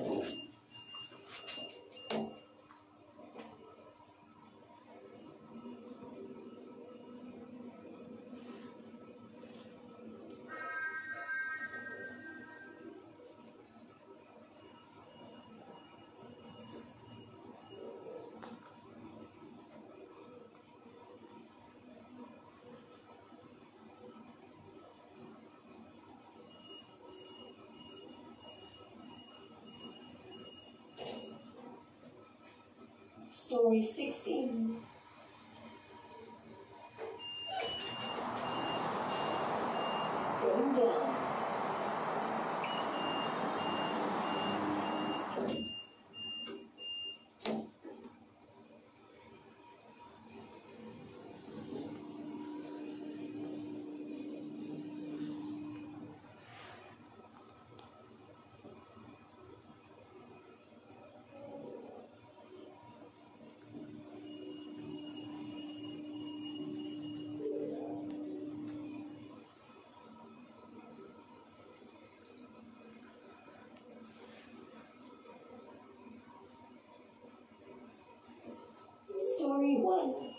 Oh. Story 16. Going down. Story 1.